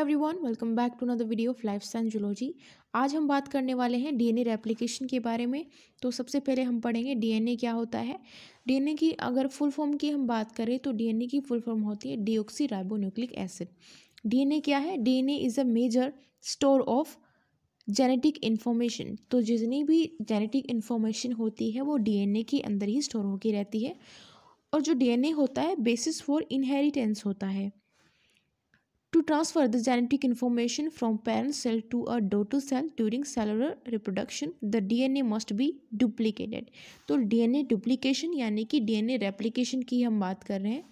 Everyone welcome back to another video of life science zoology आज हम बात करने वाले हैं डीएनए रेप्लिकेशन के बारे में। तो सबसे पहले हम पढ़ेंगे डीएनए क्या होता है। डीएनए की अगर फुल फॉर्म की हम बात करें तो डीएनए की फुल फॉर्म होती है डीऑक्सी राइबोन्यूक्लिक एसिड डीएनए क्या है? DNA is a major store of genetic information तो जितनी भी जेनेटिक इन्फॉर्मेशन होती है, वो डीएनए के अंदर ही स्टोर होकर रहती है। और जो डीएनए होता है बेसिस फॉर इनहेरिटेंस होता है। To transfer the genetic information from parent cell to a daughter cell during cellular reproduction the dna must be duplicated तो dna duplication यानी कि dna replication की हम बात कर रहे हैं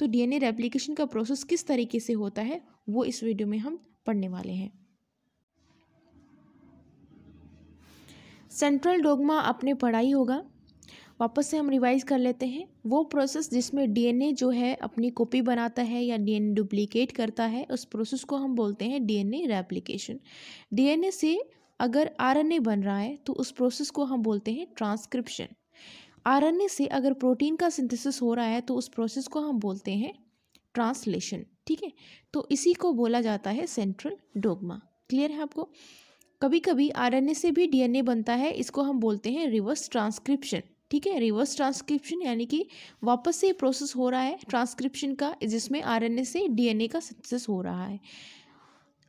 तो dna replication का प्रोसेस किस तरीके से होता है वो इस वीडियो में हम पढ़ने वाले हैं सेंट्रल डोगमा अपने पढ़ाई होगा वापस से हम रिवाइज कर लेते हैं। वो प्रोसेस जिसमें डीएनए जो है अपनी कॉपी बनाता है या डीएनए डुप्लीकेट करता है, उस प्रोसेस को हम बोलते हैं डीएनए रेप्लिकेशन डीएनए से अगर आरएनए बन रहा है तो उस प्रोसेस को हम बोलते हैं ट्रांसक्रिप्शन आरएनए से अगर प्रोटीन का सिंथेसिस हो रहा है तो उस प्रोसेस को हम बोलते हैं ट्रांसलेशन ठीक है? तो इसी को बोला जाता है सेंट्रल डोगमा क्लियर है आपको? कभी कभी आरएनए से भी डीएनए बनता है, इसको हम बोलते हैं रिवर्स ट्रांसक्रिप्शन ठीक है रिवर्स ट्रांसक्रिप्शन यानी कि वापस से प्रोसेस हो रहा है ट्रांसक्रिप्शन का, जिसमें आरएनए से डीएनए का सक्सेस हो रहा है।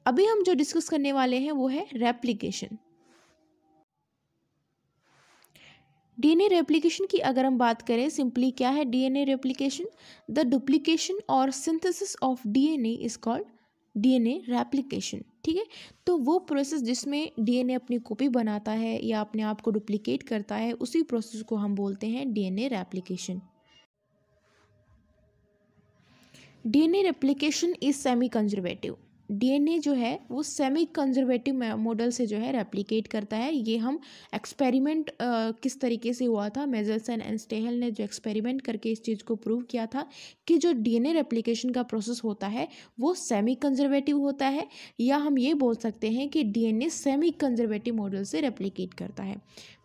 अभी हम जो डिस्कस करने वाले हैं, वो है रेप्लिकेशन डीएनए रेप्लिकेशन की अगर हम बात करें सिंपली क्या है डीएनए रेप्लिकेशन द डुप्लीकेशन और synthesis of DNA is called DNA replication ठीक है? तो वो प्रोसेस जिसमें डीएनए अपनी कॉपी बनाता है या अपने आप को डुप्लीकेट करता है, उसी प्रोसेस को हम बोलते हैं DNA replication DNA replication is semi conservative DNA जो है वो सेमी कंजर्वेटिव मॉडल से जो है रेप्लिकेट करता है। ये हम एक्सपेरिमेंट किस तरीके से हुआ था? मेजल्सन एंड स्टेहल ने जो एक्सपेरिमेंट करके इस चीज़ को प्रूव किया था कि जो डीएनए रेप्लिकेशन का प्रोसेस होता है, वो सेमी कंजर्वेटिव होता है या हम ये बोल सकते हैं कि डीएनए सेमी कंजर्वेटिव मॉडल से रेप्लिकेट करता है।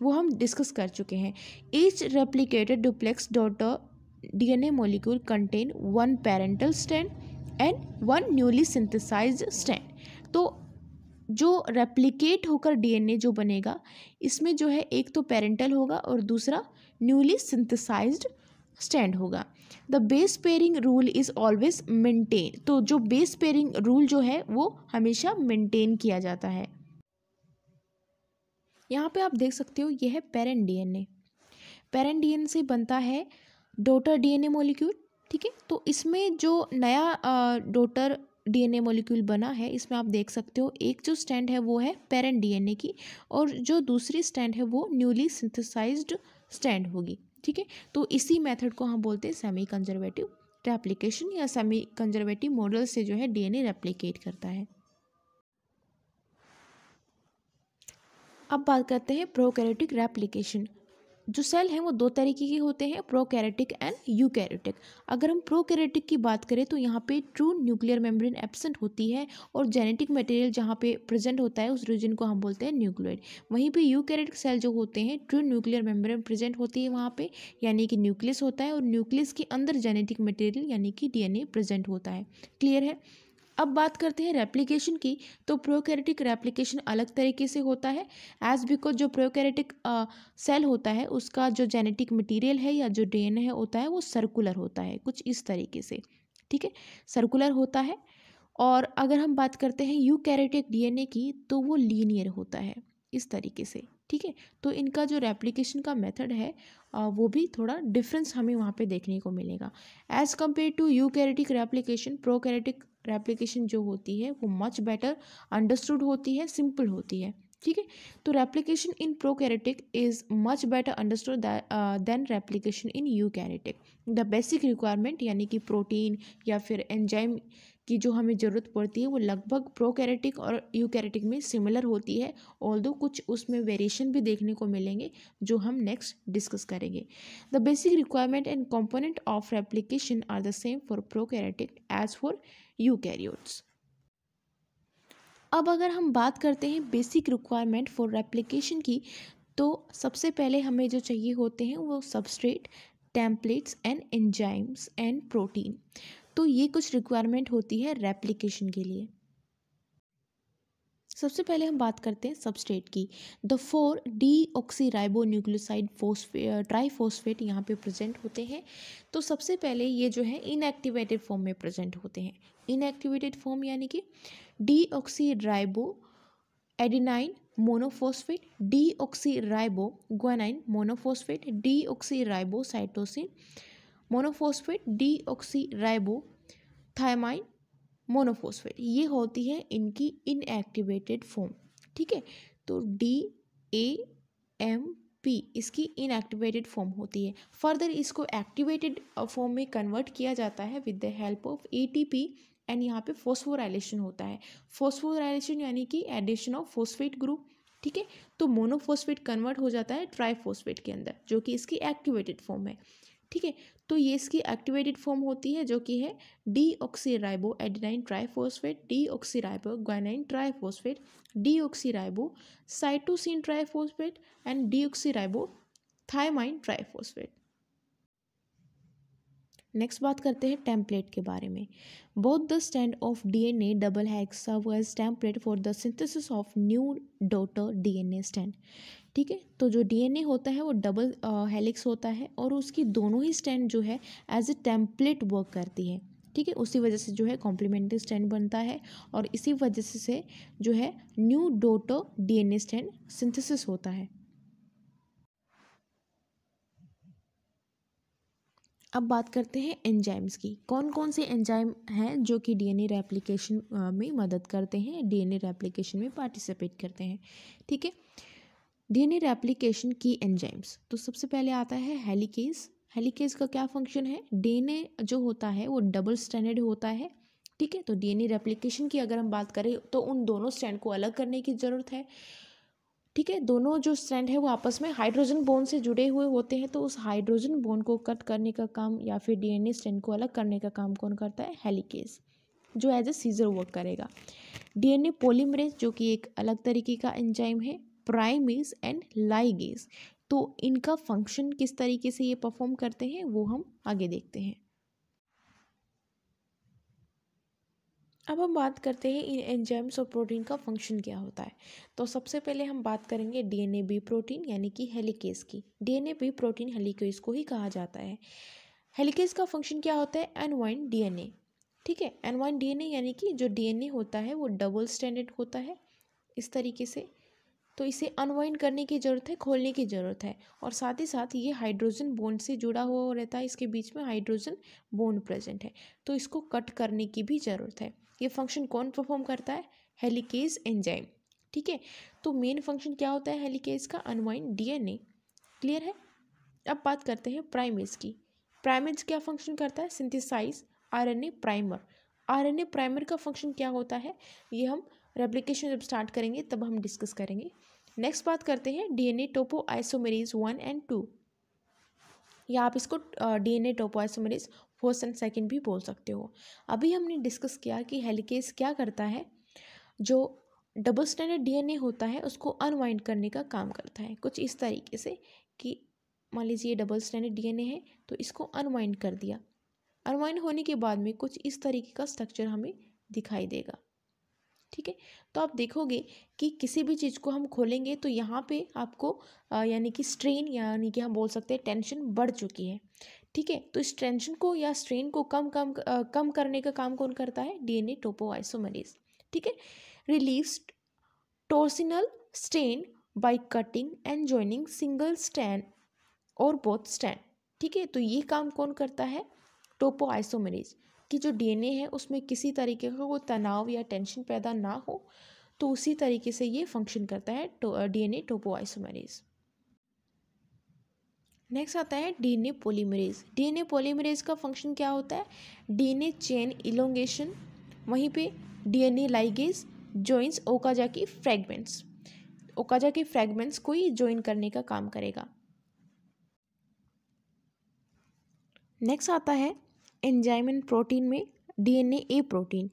वो हम डिस्कस कर चुके हैं। Each replicated duplex daughter DNA molecule contain one parental strand and one newly synthesize strand तो जो रेप्लिकेट होकर डीएनए जो बनेगा, इसमें जो है एक तो पेरेंटल होगा और दूसरा न्यूली सिंथेसाइज्ड स्टैंड होगा। The base pairing rule is always maintain तो जो बेस पेयरिंग रूल जो है, वो हमेशा मेंटेन किया जाता है। यहाँ पे आप देख सकते हो, ये है पेरेंट डीएनए पेरेंट डीएनए से बनता है डोटर डीएनए मॉलिक्यूल ठीक है? तो इसमें जो नया डोटर डीएनए मॉलिक्यूल बना है, इसमें आप देख सकते हो, एक जो स्टैंड है वो है पेरेंट डीएनए की और जो दूसरी स्टैंड है वो न्यूली सिंथेसाइज्ड स्टैंड होगी, ठीक है? तो इसी मेथड को हम बोलते हैं सेमी कंजर्वेटिव रेप्लिकेशन या सेमी कंजर्वेटिव मॉडल से जो है डीएनए रेप्लिकेट करता है। अब बात करते हैं प्रोकैरियोटिक रेप्लिकेशन। जो सेल हैं, वो दो तरीके के होते हैं प्रोकैरेटिक एंड यूकैरेटिक अगर हम प्रोकैरेटिक की बात करें तो यहाँ पे ट्रू न्यूक्लियर मेम्ब्रेन एब्सेंट होती है और जेनेटिक मटेरियल जहाँ पे प्रेजेंट होता है, उस रीजन को हम बोलते हैं न्यूक्लियर वहीं पे यूकैरेटिक सेल जो होते हैं ट्रू न्यूक्लियर मेम्ब्रेन प्रेजेंट होती है वहाँ पे, यानी कि न्यूक्लियस होता है और न्यूक्लियस के अंदर जेनेटिक मटेरियल यानी कि डीएनए प्रेजेंट होता है. क्लियर है? अब बात करते हैं रेप्लिकेशन की तो प्रोकैरेटिक रेप्लिकेशन अलग तरीके से होता है। एज बिकॉज़ जो प्रोकैरेटिक सेल होता है, उसका जो जेनेटिक मटेरियल है या जो डीएनए है होता है, वो सर्कुलर होता है, कुछ इस तरीके से। ठीक है? सर्कुलर होता है और अगर हम बात करते हैं यू कैरेटिक डीएनए की तो वो लीनियर होता है, इस तरीके से। ठीक है? तो इनका जो रेप्लिकेशन का मेथड है वो भी थोड़ा डिफरेंस हमें वहाँ पे देखने को मिलेगा। As compare to eukaryotic replication prokaryotic replication जो होती है, वो मच बेटर अंडरस्टूड होती है सिंपल होती है। ठीक है? तो replication in prokaryotic is much better understood than replication in eukaryotic the basic requirement यानी कि प्रोटीन या फिर एंजाइम की जो हमें ज़रूरत पड़ती है, वो लगभग प्रोकैरेटिक और यूकैरेटिक में सिमिलर होती है ऑल दो कुछ उसमें वेरिएशन भी देखने को मिलेंगे, जो हम नेक्स्ट डिस्कस करेंगे। The basic requirement and component of replication are the same for prokaryotic as for eukaryotes अब अगर हम बात करते हैं बेसिक रिक्वायरमेंट फॉर रेप्लिकेशन की तो सबसे पहले हमें जो चाहिए होते हैं वो substrate templates and enzymes and protein तो ये कुछ रिक्वायरमेंट होती है रेप्लिकेशन के लिए। सबसे पहले हम बात करते हैं सबस्ट्रेट की। The four D oxy ribo nucleoside फोस्फे triphosphate यहाँ पे प्रेजेंट होते हैं। तो सबसे पहले ये जो है इनएक्टिवेटेड फॉर्म में प्रेजेंट होते हैं। इनएक्टिवेटेड फॉर्म यानी कि deoxyribo adenine monophosphate deoxyribo guanine monophosphate deoxyribo cytosine monophosphate deoxyribo thymine monophosphate, ये होती है इनकी इनएक्टिवेटेड फॉर्म ठीक है? तो डी ए एम पी इसकी इनएक्टिवेटेड फॉर्म होती है। फर्दर इसको एक्टिवेटेड फॉर्म में कन्वर्ट किया जाता है with the help of A T P and यहाँ पे फोस्फोराइलेशन होता है। फोस्फोराइलेशन यानी कि एडिशन ऑफ़ फोस्फेट ग्रुप ठीक है? तो मोनोफोस्फेट कन्वर्ट हो जाता है ट्राईफोस्फेट के अंदर, जो कि इसकी एक्टिवेटेड फॉर्म है, ठीक है? तो ये इसकी एक्टिवेटेड फॉर्म होती है, जो कि है deoxyribo adenine triphosphate deoxyribo guanine triphosphate deoxyribo cytosine triphosphate and deoxyribo thymine triphosphate next बात करते हैं टेम्पलेट के बारे में। Both the strand of DNA double helix template for the synthesis of new daughter DNA strand ठीक है? तो जो डीएनए होता है, वो डबल हेलिक्स होता है और उसकी दोनों ही स्टैंड जो है एज ए टेम्पलेट वर्क करती है। ठीक है? उसी वजह से जो है कॉम्प्लीमेंट्री स्टैंड बनता है और इसी वजह से जो है new daughter DNA strand synthesis होता है। अब बात करते हैं एंजाइम्स की। कौन कौन से एंजाइम हैं जो कि डीएनए रेप्लिकेशन में मदद करते हैं? डीएनए रेप्लिकेशन में पार्टिसिपेट करते हैं। ठीक है? डीएनए रेप्लिकेशन की एंजाइम्स तो सबसे पहले आता है हेलिकेज हेलिकेज का क्या फ़ंक्शन है? डीएनए जो होता है, वो डबल स्टैंडर्ड होता है, ठीक है? तो डीएनए रेप्लिकेशन की अगर हम बात करें तो उन दोनों स्टैंड को अलग करने की ज़रूरत है, ठीक है? दोनों जो स्ट्रैंड है, वो आपस में हाइड्रोजन बोन से जुड़े हुए होते हैं तो उस हाइड्रोजन बोन को कट करने का काम या फिर डीएनए स्ट्रैंड को अलग करने का काम कौन करता है? हेलिकेज जो एज ए सीजर वर्क करेगा। डीएनए पोलीमरेज जो कि एक अलग तरीके का एंजाइम है प्राइमेज एंड लाइगेज तो इनका फ़ंक्शन किस तरीके से ये परफॉर्म करते हैं, वो हम आगे देखते हैं। अब हम बात करते हैं इन एंजाइम्स और प्रोटीन का फ़ंक्शन क्या होता है। तो सबसे पहले हम बात करेंगे डीएनए बी प्रोटीन यानी कि हेलिकेस की। डीएनए बी प्रोटीन हेलिकेस को ही कहा जाता है। हेलिकेस का फ़ंक्शन क्या होता है? एनवाइन डीएनए ठीक है? एनवाइन डीएनए यानी कि जो डीएनए होता है, वो डबल स्टैंडर्ड होता है। इस तरीके से तो इसे अनवाइंड करने की ज़रूरत है, खोलने की ज़रूरत है। और साथ ही साथ ये हाइड्रोजन बोन से जुड़ा हुआ रहता है, इसके बीच में हाइड्रोजन बोन प्रेजेंट है। तो इसको कट करने की भी ज़रूरत है। ये फ़ंक्शन कौन परफॉर्म करता है? हेलिकेज एंजाइम ठीक है? तो मेन फ़ंक्शन क्या होता है हेलिकेज का? अनवाइंड डीएनए क्लियर है? अब बात करते हैं प्राइमेज की। प्राइमेज क्या फ़ंक्शन करता है? Synthesize RNA primer RNA primer का फ़ंक्शन क्या होता है? ये हम रेप्लिकेशन जब स्टार्ट करेंगे, तब हम डिस्कस करेंगे। नेक्स्ट बात करते हैं DNA topoisomerase one and two या आप इसको DNA topoisomerase first and second भी बोल सकते हो। अभी हमने डिस्कस किया कि हेलिकेस क्या करता है। जो डबल स्टैंडर्ड डीएनए होता है, उसको अनवाइंड करने का काम करता है। कुछ इस तरीके से कि, मान लीजिए डबल स्टैंडर्ड डीएनए है तो इसको अनवाइंड कर दिया। अनवाइंड होने के बाद में कुछ इस तरीके का स्ट्रक्चर हमें दिखाई देगा। ठीक है? तो आप देखोगे कि किसी भी चीज़ को हम खोलेंगे तो यहाँ पे आपको यानी कि स्ट्रेन यानी कि हम बोल सकते हैं टेंशन बढ़ चुकी है। ठीक है? तो इस टेंशन को या स्ट्रेन को कम कम कम करने का काम कौन करता है? डीएनए टोपोआइसोमरेज ठीक है? Relieves torsional strain by cutting and joining single strand और बोथ स्टैंड ठीक है? तो ये काम कौन करता है? टोपो टोपोआइसोमरेज कि जो डीएनए है, उसमें किसी तरीके का कोई तनाव या टेंशन पैदा ना हो तो उसी तरीके से ये फ़ंक्शन करता है डीएनए टोपोआइसोमरेज नेक्स्ट आता है डीएनए पोलीमरेज डीएनए पोलीमरेज का फ़ंक्शन क्या होता है? डीएनए चेन इलोंगेशन वहीं पे डीएनए लाइगेज जॉइंस ओकाजा की फ्रेगमेंट्स ओकाजा के फ्रेगमेंट्स को ही ज्वाइन करने का काम करेगा। नेक्स्ट आता है एंजाइम एंड प्रोटीन में DNA A protein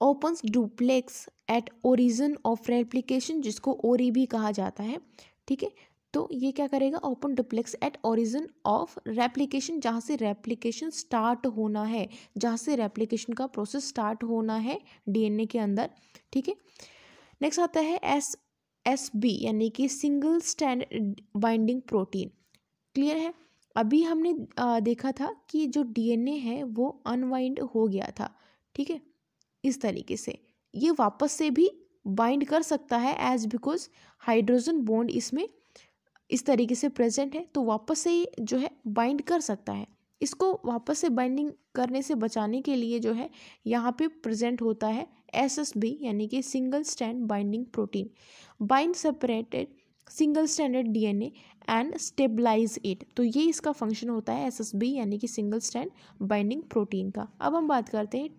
opens duplex at origin of replication जिसको ओरी भी कहा जाता है, ठीक है? तो ये क्या करेगा? Open duplex at origin of replication जहाँ से रेप्लिकेशन स्टार्ट होना है, जहाँ से रेप्लिकेशन का प्रोसेस स्टार्ट होना है डीएनए के अंदर, ठीक है? नेक्स्ट आता है एस एस बी यानी कि single strand binding protein clear है? अभी हमने देखा था कि जो डीएनए है वो अनवाइंड हो गया था, ठीक है? इस तरीके से। ये वापस से भी बाइंड कर सकता है एज बिकॉज़ हाइड्रोजन बॉन्ड इसमें इस तरीके से प्रेजेंट है तो वापस से जो है बाइंड कर सकता है। इसको वापस से बाइंडिंग करने से बचाने के लिए जो है यहाँ पे प्रेजेंट होता है एस एस बी यानी कि single strand binding protein bind separated single stranded DNA and stabilize it तो ये इसका फ़ंक्शन होता है एस एस बी यानी कि सिंगल स्टैंड बाइंडिंग प्रोटीन का। अब हम बात करते हैं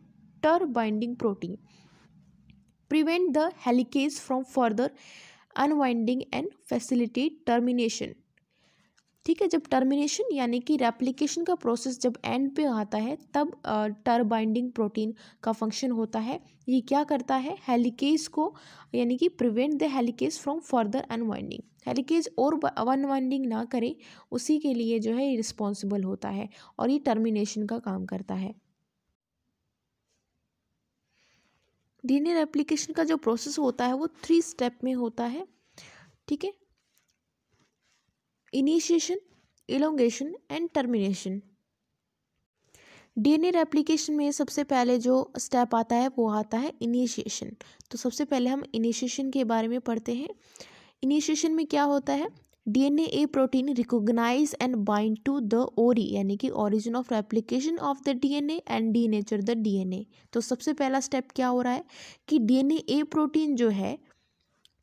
ter binding protein prevent the helicase from further unwinding and facilitate termination ठीक है, जब टर्मिनेशन यानी कि रेप्लिकेशन का प्रोसेस जब एंड पे आता है, तब टर बाइंडिंग प्रोटीन का फ़ंक्शन होता है। ये क्या करता है? हेलिकेज को यानी कि prevent the helicase from further unwinding helicase और अनवाइंडिंग ना करे, उसी के लिए जो है ये रिस्पॉन्सिबल होता है और ये टर्मिनेशन का काम करता है। डीएनए रेप्लिकेशन का जो प्रोसेस होता है, वो थ्री स्टेप में होता है। ठीक है? Initiation elongation and termination DNA replication में सबसे पहले जो स्टेप आता है, वो आता है इनिशिएशन तो सबसे पहले हम इनिशिएशन के बारे में पढ़ते हैं। इनिशिएशन में क्या होता है? DNA A protein recognise and bind to the ori यानी कि origin of replication of the DNA and the denature the DNA तो सबसे पहला स्टेप क्या हो रहा है? कि डीएनए ए प्रोटीन जो है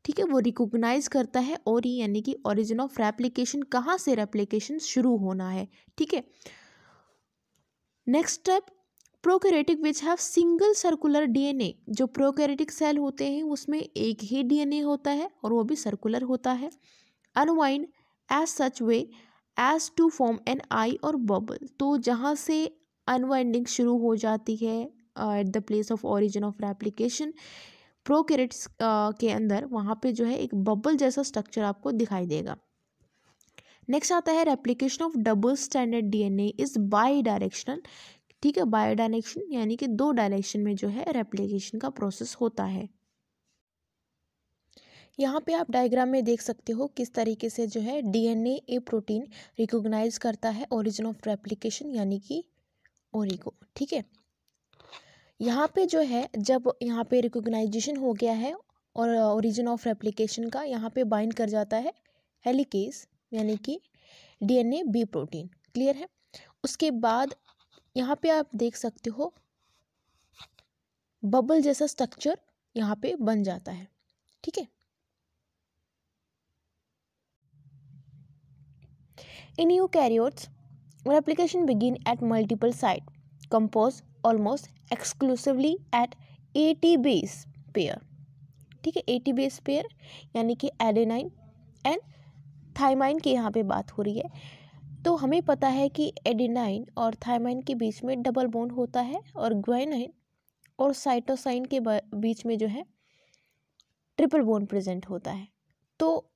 ठीक है, वो रिकोगनाइज करता है और यानी कि ओरिजिन ऑफ़ रेप्लीकेशन कहाँ से रेप्लीकेशन शुरू होना है, ठीक है? Next step prokaryotic which have single circular DNA जो प्रोकैरियोटिक सेल होते हैं, उसमें एक ही डीएनए होता है और वो भी सर्कुलर होता है। Unwind as such way as to form an eye और बबल तो जहाँ से अनवाइंडिंग शुरू हो जाती है at the place of origin of replication prokaryotes के अंदर वहाँ पे जो है एक बबल जैसा स्ट्रक्चर आपको दिखाई देगा। नेक्स्ट आता है replication of double standard DNA is bidirectional ठीक है? बाई डायरेक्शन यानी कि दो डायरेक्शन में जो है रेप्लीकेशन का प्रोसेस होता है। यहाँ पे आप डायग्राम में देख सकते हो किस तरीके से जो है डीएनए ए प्रोटीन रिकोगनाइज करता है ओरिजिन ऑफ़ रेप्लीकेशन यानी कि ओरिगो ठीक है? यहाँ पे जो है, जब यहाँ पे रिकोगनाइजेशन हो गया है और ओरिजिन ऑफ़ रेप्लिकेशन का यहाँ पे बाइंड कर जाता है हेलिकेस यानी कि डीएनए बी प्रोटीन क्लियर है? उसके बाद यहाँ पे आप देख सकते हो बबल जैसा स्ट्रक्चर यहाँ पे बन जाता है, ठीक है? In eukaryotes replication begin at multiple site, composed almost exclusively at AT base pair. ठीक है एटी बेस पेयर यानी कि एडेनाइन एंड थाइमाइन की यहाँ पे बात हो रही है। तो हमें पता है कि एडेनाइन और थाइमाइन के बीच में डबल बॉन्ड होता है और ग्वाइनाइन और साइटोसाइन के बीच में जो है ट्रिपल बॉन्ड प्रेजेंट होता है। तो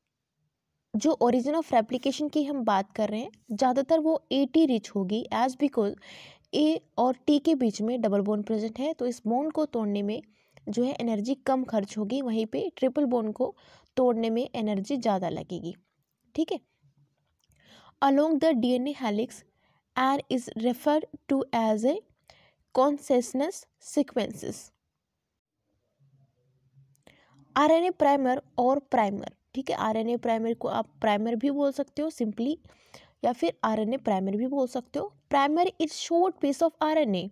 जो ओरिजिन ऑफ़ रेप्लिकेशन की हम बात कर रहे हैं, ज़्यादातर वो ए टी रिच होगी एज बिकॉज़ ए और टी के बीच में डबल बोन प्रेजेंट है तो इस बोन को तोड़ने में जो है एनर्जी कम खर्च होगी, वहीं पे ट्रिपल बोन को तोड़ने में एनर्जी ज़्यादा लगेगी। ठीक है? Along the D N A helix and is refer to as a consensus sequences R N A primer और प्राइमर ठीक है? आर एन ए प्राइमर को आप प्राइमर भी बोल सकते हो सिंपली या फिर आर एन ए प्राइमर भी बोल सकते हो। Primer is short piece of R N A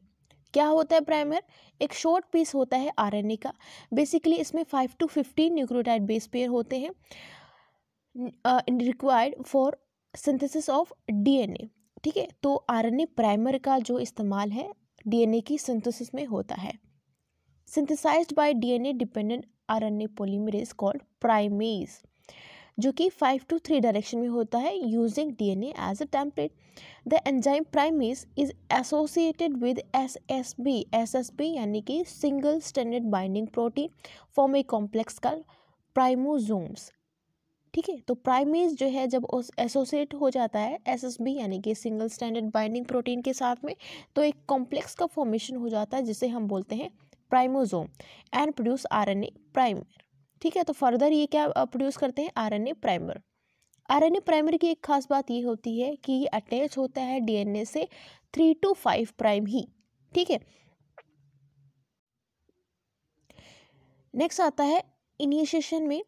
क्या होता है प्राइमर? एक शॉर्ट पीस होता है आर एन ए का। बेसिकली इसमें five to fifteen nucleotide base pair होते हैं required for synthesis of DNA ठीक है? तो आरएनए प्राइमर का जो इस्तेमाल है डीएनए की सिंथेसिस में होता है। Synthesised by DNA dependent R N RNA polymerase called primase जो कि फाइव टू थ्री डायरेक्शन में होता है using DNA as a template the enzyme primase is associated with S S B S S B यानी कि single standard binding protein form a complex का primosomes ठीक है? तो प्राइमेज जो है जब एसोसिएट हो जाता है एस एस बी यानी कि सिंगल स्टैंडर्ड बाइंडिंग प्रोटीन के साथ में तो एक कॉम्प्लेक्स का फॉर्मेशन हो जाता है जिसे हम बोलते हैं primosome and produce R N A primer ठीक है तो फर्दर ये क्या प्रोड्यूस करते हैं? R N A primer R N A primer की एक खास बात ये होती है कि ये अटैच होता है डी एन ए से थ्री टू फाइव प्राइम ही, ठीक है? नेक्स्ट आता है इनिशिएशन में.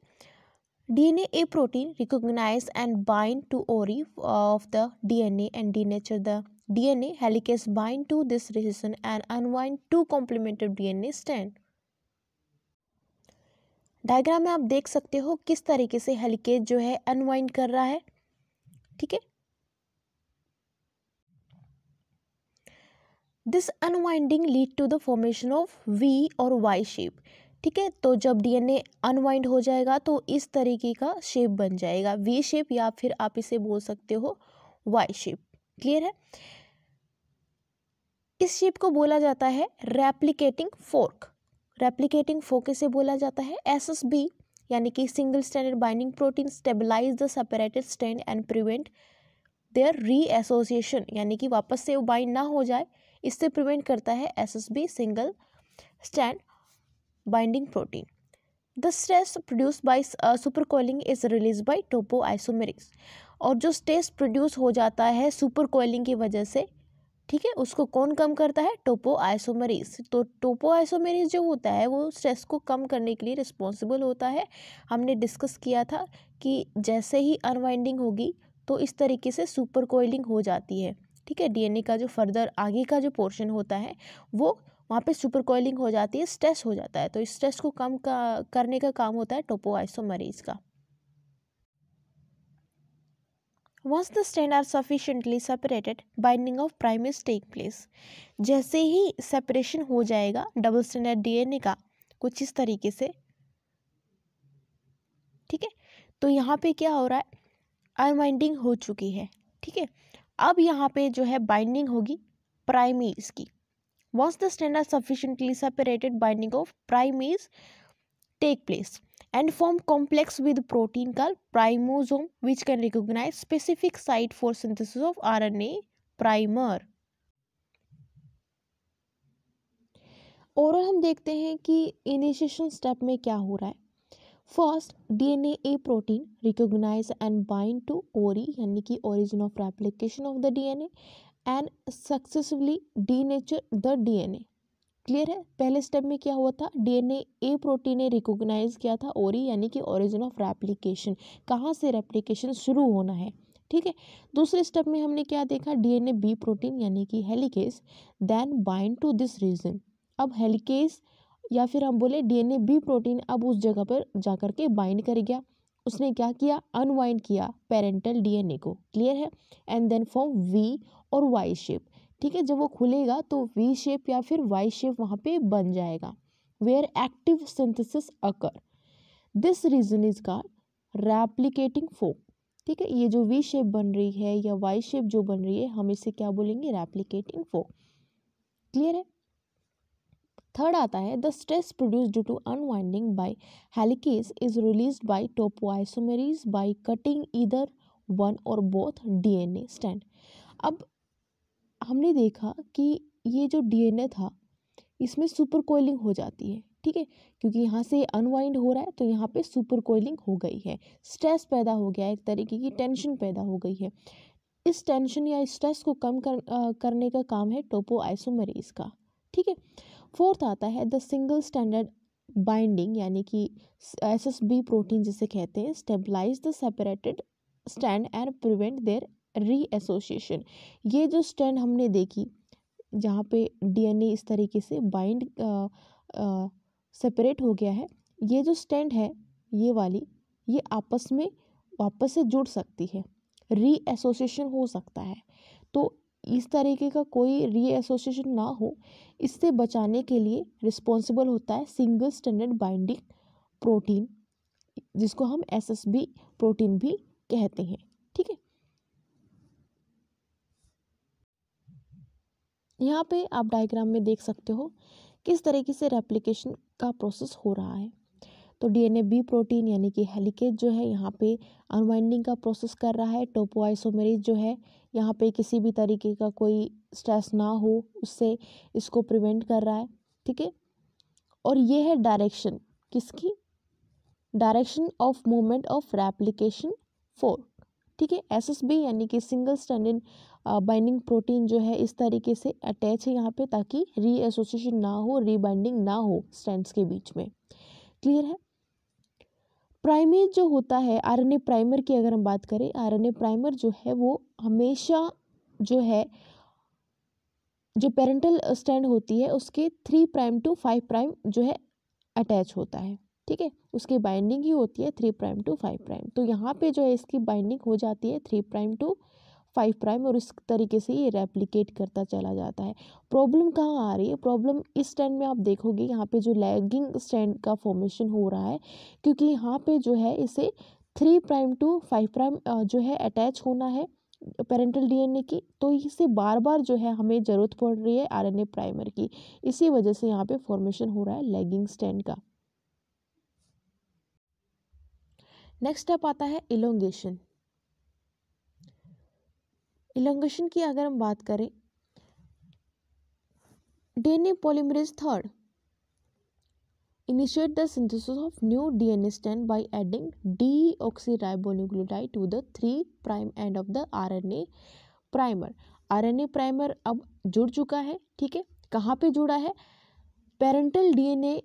DNA A protein recognise and bind to ori of the DNA and the the DNA helicase bind to this region and unwind to complemented the stand diagram में आप देख सकते हो किस तरीके से हेलिकेज जो है अनवाइंड कर रहा है। ठीक है? This unwinding lead to the formation of V और वाई शेप ठीक है? तो जब डीएनए अनवाइंड हो जाएगा तो इस तरीके का शेप बन जाएगा। वी शेप या फिर आप इसे बोल सकते हो वाई शेप क्लियर है? इस शेप को बोला जाता है रेप्लिकेटिंग फोर्क रेप्लिकेटिंग फोर्क से बोला जाता है एस एस बी यानी कि single standard binding protein stabilise the separated stand and prevent their reassociation यानी कि वापस से वो बाइंड ना हो जाए इससे प्रिवेंट करता है S S B single stand binding protein. The stress produced by uh, is release released topoisomerase और जो स्ट्रेस प्रोड्यूस हो जाता है सुपर कोयलिंग की वजह से ठीक है, उसको कौन कम करता है? टोपो आइसोमरीज तो टोपो आइसोमरीज जो होता है, वो स्ट्रेस को कम करने के लिए रिस्पॉन्सिबल होता है। हमने डिस्कस किया था कि जैसे ही अनवाइंडिंग होगी तो इस तरीके से सुपर कोयलिंग हो जाती है। ठीक है, डीएनए का जो फर्दर आगे का जो पोर्शन होता है, वो वहाँ पे सुपर कोयलिंग हो जाती है, स्ट्रेस हो जाता है। तो इस स्ट्रेस को कम का, करने का काम होता है टोपो आइसोमरीज का। Once the stand are sufficiently separated binding of primase take place जैसे ही सेपरेशन हो जाएगा डबल स्टैंडर्ड डीएनए का कुछ इस तरीके से। ठीक है? तो यहाँ पे क्या हो रहा है? अनवाइंडिंग हो चुकी है। ठीक है? अब यहाँ पे जो है बाइंडिंग होगी प्राइमेज की। Once the strand are sufficiently separated, binding of primase take place. And form complex with protein called primosome which can recognise specific site for synthesis of R N A primer और हम देखते हैं कि initiation step में क्या हो रहा है। First DNA A protein recognise and bind to ori यानी कि origin of replication of the DNA and successively the the DNA clear है? पहले स्टेप में क्या हुआ था? डीएनए ए प्रोटीन ने रिकॉग्नाइज किया था ओरी यानी कि ओरिजिन ऑफ़ रेप्लिकेशन कहाँ से रेप्लिकेशन शुरू होना है? ठीक है? दूसरे स्टेप में हमने क्या देखा? डीएनए बी प्रोटीन यानी कि helicase then bind to this region अब हेलिकेस या फिर हम बोले डीएनए बी प्रोटीन अब उस जगह पर जाकर के बाइंड कर गया। उसने क्या किया? अनवाइंड किया पेरेंटल डीएनए को. क्लियर है? एंड देन फॉर्म वी और वाई शेप ठीक है, जब वो खुलेगा तो वी शेप या फिर वाई शेप वहाँ पे बन जाएगा where active synthesis occur this region is का रेप्लीकेटिंग फोक ठीक है, ये जो वी शेप बन रही है या वाई शेप जो बन रही है, हम इसे क्या बोलेंगे? रेप्लीकेटिंग फोक क्लियर है? थर्ड आता है the stress produce due to unwinding by helicase is release by topoisomerase by cutting इधर वन और बोथ डीएनए स्टैंड अब हमने देखा कि ये जो डीएनए था इसमें सुपर कोयलिंग हो जाती है ठीक है? क्योंकि यहाँ से अनवाइंड हो रहा है तो यहाँ पे सुपर कोयलिंग हो गई है। स्ट्रेस पैदा हो गया एक तरीके की टेंशन पैदा हो गई है। इस टेंशन या स्ट्रेस को कम कर, आ, करने का काम है टोपो आइसोमरीज का ठीक है? फोर्थ आता है द सिंगल स्टैंडर्ड बाइंडिंग यानी कि एस एस बी प्रोटीन जिसे कहते हैं stabilise the separated stand and prevent their reassociation ये जो स्टैंड हमने देखी, जहाँ पे डीएनए इस तरीके से बाइंड सेपरेट हो गया है, ये जो स्टैंड है, ये वाली, ये आपस में वापस से जुड़ सकती है। री एसोसिएशन हो सकता है। तो इस तरीके का कोई री एसोसिएशन ना हो, इससे बचाने के लिए रिस्पॉन्सिबल होता है सिंगल स्टैंडर्ड बाइंडिंग प्रोटीन जिसको हम एसएसबी प्रोटीन भी कहते हैं ठीक है यहाँ पे आप डायग्राम में देख सकते हो किस तरीके से रेप्लिकेशन का प्रोसेस हो रहा है। तो डीएनए बी प्रोटीन यानी कि हेलिकेज जो है यहाँ पे अनवाइंडिंग का प्रोसेस कर रहा है। टोपोआइसोमेरेज जो है यहाँ पे किसी भी तरीके का कोई स्ट्रेस ना हो, उससे इसको प्रिवेंट कर रहा है, ठीक है? और ये है डायरेक्शन किसकी? Direction of movement of replication fork ठीक है एस एस बी यानी कि सिंगल स्टैंडिंग बाइंडिंग प्रोटीन जो है इस तरीके से अटैच है यहाँ पे ताकि री एसोसिएशन ना हो रीबाइंडिंग ना हो स्टैंड्स के बीच में। क्लियर है? प्राइमेज जो होता है आरएनए प्राइमर की अगर हम बात करें आरएनए प्राइमर जो है वो हमेशा जो है, जो पेरेंटल स्टैंड होती है, उसके three prime to five prime जो है अटैच होता है। ठीक है? उसकी बाइंडिंग ही होती है three prime to five prime तो यहाँ पे जो है इसकी बाइंडिंग हो जाती है three prime to five prime और इस तरीके से ये रेप्लिकेट करता चला जाता है। प्रॉब्लम कहाँ आ रही है? प्रॉब्लम इस स्टैंड में आप देखोगे यहाँ पे जो लैगिंग स्टैंड का फॉर्मेशन हो रहा है, क्योंकि यहाँ पे जो है इसे three prime to five prime जो है अटैच होना है पेरेंटल डीएनए की। तो इसे बार बार जो है हमें ज़रूरत पड़ रही है आरएनए प्राइमर की। इसी वजह से यहाँ पे फॉर्मेशन हो रहा है लेगिंग स्टैंड का। नेक्स्ट स्टेप आता है इलोंगेशन इलोंगेशन की अगर हम बात करें DNA polymerase third initiate the synthesis of new DNA stand by adding deoxyribonucleotide to the three prime end of the RNA primer RNA primer अब जुड़ चुका है, ठीक है? कहाँ पे जुड़ा है? पेरेंटल डीएनए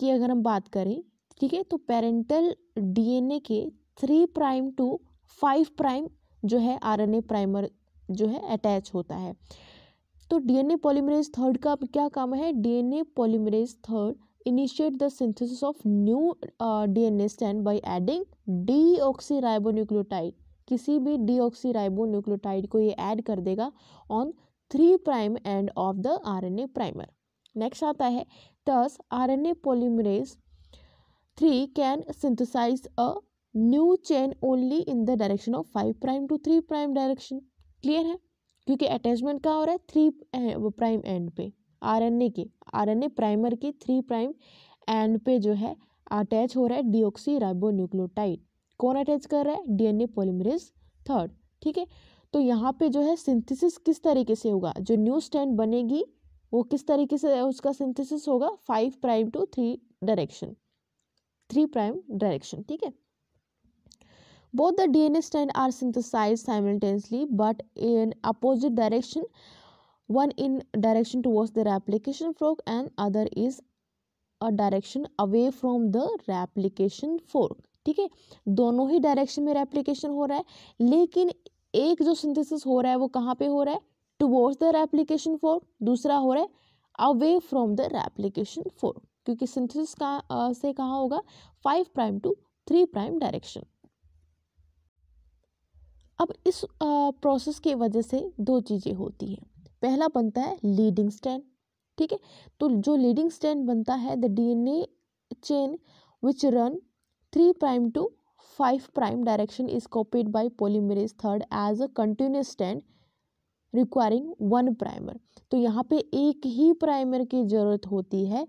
की अगर हम बात करें ठीक है? तो पेरेंटल डीएनए के three prime to five prime जो है आरएनए प्राइमर जो है अटैच होता है। तो डीएनए पॉलीमरेज थर्ड का क्या काम है? DNA polymerase third the synthesis of new uh, DNA strand by adding deoxyribonucleotide किसी भी deoxyribonucleotide को ये ऐड कर देगा on three prime end of the RNA primer next आता है thus RNA polymerase 3 can synthesize a new chain only in the direction of 5 prime to 3 prime direction. Clear है? क्योंकि अटैचमेंट कहाँ हो रहा है? थ्री प्राइम एंड पे। RNA के। आरएनए प्राइमर के थ्री प्राइम एंड पे जो है अटैच हो रहा है डीऑक्सी राइबोन्यूक्लियोटाइड कौन अटैच कर रहा है? डीएनए पॉलीमरेज थर्ड ठीक है? तो यहाँ पे जो है सिंथेसिस किस तरीके से होगा? जो न्यू स्टैंड बनेगी, वो किस तरीके से उसका सिंथेसिस होगा? Five prime to three direction three prime direction ठीक है? Both the D N A stand are synthesise simultaneously but in opposite direction one in direction towards the replication fork and other is a direction away from the replication fork ठीक है? दोनों ही direction में replication हो रहा है, लेकिन एक जो सिंथेसिस हो रहा है वो कहाँ पे हो रहा है? टूवर्ड्स द रेप्लीकेशन फोर्क दूसरा हो रहा है away from the replication fork क्योंकि सिंथेसिस का आ, से कहा होगा? Five prime to three prime direction अब इस प्रोसेस की वजह से दो चीज़ें होती हैं। पहला बनता है लीडिंग स्टैंड ठीक है? तो जो लीडिंग स्टैंड बनता है the DNA chain which run three prime to five prime direction is copied by polymerase third as a continuous stand requiring one primer तो यहाँ पे एक ही प्राइमर की ज़रूरत होती है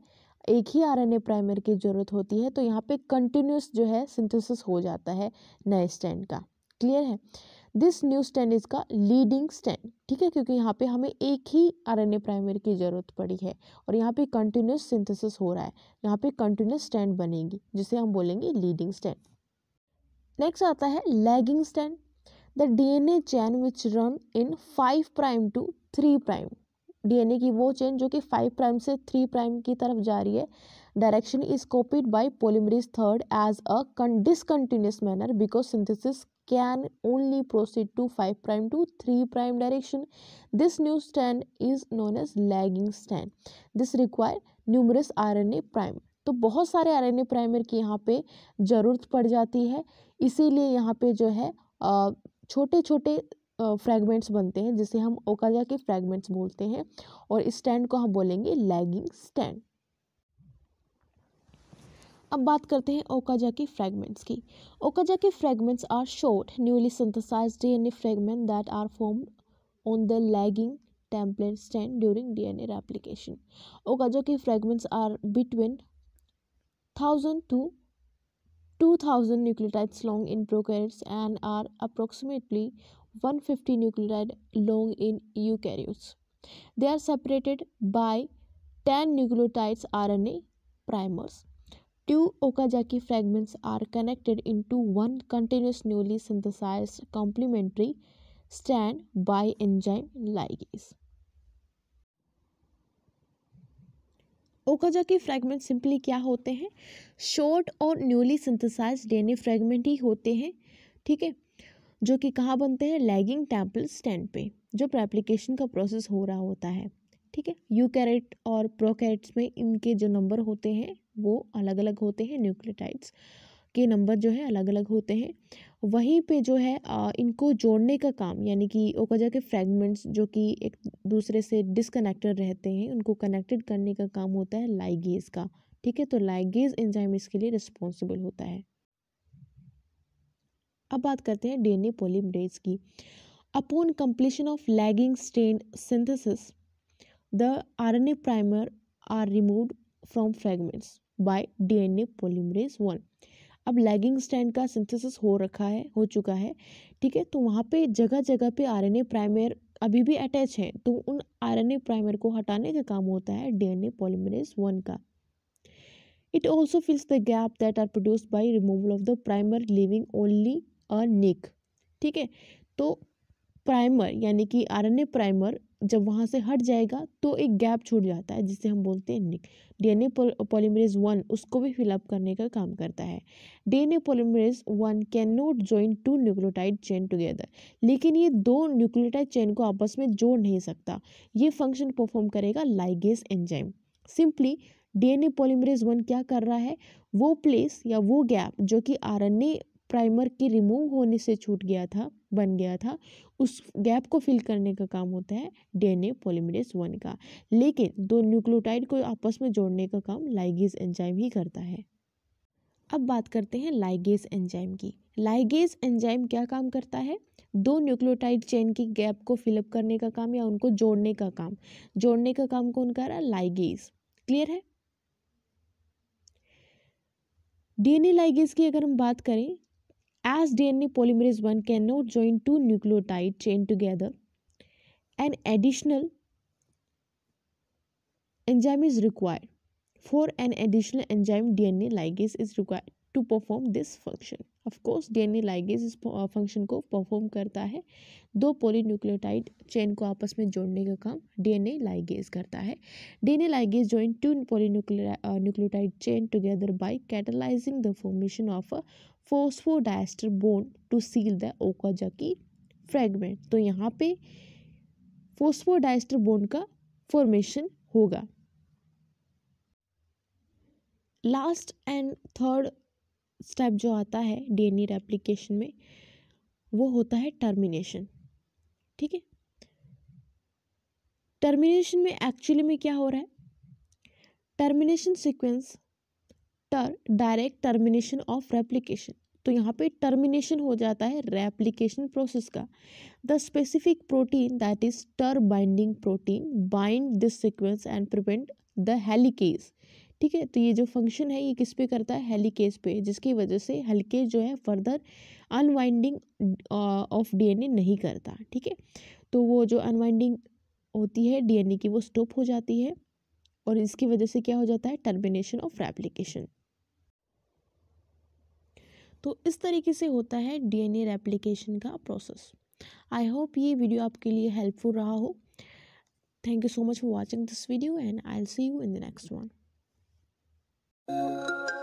एक ही आरएनए प्राइमर की ज़रूरत होती है तो यहाँ पे कंटिन्यूस जो है सिंथेसिस हो जाता है नए स्टैंड का। क्लियर है? दिस न्यू स्टैंड इज़ का लीडिंग स्टैंड ठीक है? क्योंकि यहाँ पे हमें एक ही आरएनए प्राइमर की ज़रूरत पड़ी है और यहाँ पे कंटिन्यूस सिंथेसिस हो रहा है। यहाँ पे कंटिन्यूस स्टैंड बनेगी, जिसे हम बोलेंगे लीडिंग स्टैंड नेक्स्ट आता है lagging stand the DNA chain which run in five prime to three prime DNA की वो चेन जो कि फाइव प्राइम से थ्री प्राइम की तरफ़ जा रही है direction is copied by polymerase third as a discontinuous manner because synthesis can only proceed to 5 prime to 3 prime direction. This new strand is known as lagging strand. This require numerous RNA prime. तो बहुत सारे RNA primer की यहाँ पे ज़रूरत पड़ जाती है इसीलिए यहाँ पे जो है छोटे छोटे फ्रैगमेंट्स बनते हैं, जिसे हम ओकाजा के फ्रैगमेंट्स बोलते हैं और स्टैंड को हम बोलेंगे लैगिंग स्टैंड अब बात करते हैं ओकाजा के फ्रैगमेंट्स की। Okazaki fragments are short newly synthesised fragment that are form on the lagging template stand during D N Okazaki fragments are between thousand to two thousand nucleotides long in prokaryotes and are approximately 150 nucleotide long in eukaryotes. They are separated by 10 nucleotides RNA primers. Two Okazaki fragments are connected into one continuous newly synthesized complementary strand by enzyme ligase. Okazaki fragment simply क्या होते हैं short और newly synthesise DNA fragment ही होते हैं ठीक है जो कि कहाँ बनते हैं? लैगिंग टेंपल स्टैंड पे जब रेप्लिकेशन का प्रोसेस हो रहा होता है। ठीक है? यू कैरेट और प्रोकैरेट्स में इनके जो नंबर होते हैं वो अलग अलग होते हैं न्यूक्लियोटाइड्स के नंबर जो है अलग अलग होते हैं। वहीं पे जो है आ, इनको जोड़ने का काम यानी कि ओकाजा के फ्रैगमेंट्स जो कि एक दूसरे से डिसकनेक्टेड रहते हैं उनको कनेक्टेड करने का काम होता है लाइगेज का। ठीक है? तो लाइगेज एंजाइम इसके लिए रिस्पॉन्सिबल होता है। अब बात करते हैं डीएनए पॉलीमरेज की। Upon completion of lagging stand synthesis the RNA primer are removed from fragments by DNA polymerase one अब लैगिंग स्टैंड का सिंथेसिस हो रखा है, हो चुका है। ठीक है तो वहाँ पे जगह जगह पे आरएनए प्राइमर अभी भी अटैच है तो उन आरएनए प्राइमर को हटाने का काम होता है डीएनए पॉलीमरेज वन का। It also fills the gap that are produced by removal of the primer living only a nick, ठीक है? तो प्राइमर यानी कि आरएनए प्राइमर जब वहाँ से हट जाएगा तो एक गैप छूट जाता है, जिसे हम बोलते हैं निक। डीएनए पॉलीमरेज वन उसको भी फिलअप करने का काम करता है। DNA polymerase one can not join two nucleotide chain together लेकिन ये दो न्यूक्लियोटाइड चेन को आपस में जोड़ नहीं सकता। ये फ़ंक्शन परफॉर्म करेगा ligase enzyme simply DNA polymerase one क्या कर रहा है? वो प्लेस या वो गैप जो कि आरएनए प्राइमर के रिमूव होने से छूट गया था, बन गया था। उस गैप को फिल करने का काम होता है डीएनए पॉलीमरेज वन का। लेकिन दो न्यूक्लियोटाइड को आपस में जोड़ने का काम लाइगेज एंजाइम ही करता है। अब बात करते हैं लाइगेज एंजाइम की। लाइगेज एंजाइम क्या काम करता है? दो न्यूक्लियोटाइड चेन की गैप को फिलअप करने का काम या उनको जोड़ने का काम। जोड़ने का काम कौन कर रहा है? लाइगेज क्लियर है? डीएनए लाइगेज की अगर हम बात करें As DNA polymerase 1 cannot join two nucleotide chain together, an additional enzyme is required. For an additional enzyme, DNA ligase is required perform this function. Of course, DNA ligase इस function को perform करता है। दो polynucleotide chain को आपस में जोड़ने का काम डीएनए लाइगेज करता है। DNA ligase join two polynucleotide chain together by catalysing the formation of a phosphodiester bond to seal the Okazaki fragment तो यहाँ पे फोस्फोडाइस्टर बोन का फॉर्मेशन होगा। लास्ट एंड थर्ड स्टेप जो आता है डीएनए रेप्लिकेशन में, वो होता है टर्मिनेशन ठीक है? टर्मिनेशन में एक्चुअली में क्या हो रहा है? Termination sequence ter direct termination of replication तो यहाँ पे टर्मिनेशन हो जाता है रेप्लिकेशन प्रोसेस का. The specific protein that is ter binding protein bind this sequence and prevent the helicase ठीक है? तो ये जो फ़ंक्शन है, ये किस पे करता है? हेलिकेज पे, जिसकी वजह से हेलिकेज जो है फर्दर अनवाइंडिंग ऑफ़ डीएनए नहीं करता, ठीक है? तो वो जो अनवाइंडिंग होती है डीएनए की, वो स्टॉप हो जाती है और इसकी वजह से क्या हो जाता है? टर्मिनेशन ऑफ़ रेप्लिकेशन तो इस तरीके से होता है डीएनए रेप्लिकेशन का प्रोसेस आई होप ये वीडियो आपके लिए हेल्पफुल रहा हो. Thank you so much for watching this video and I see you in the next one Música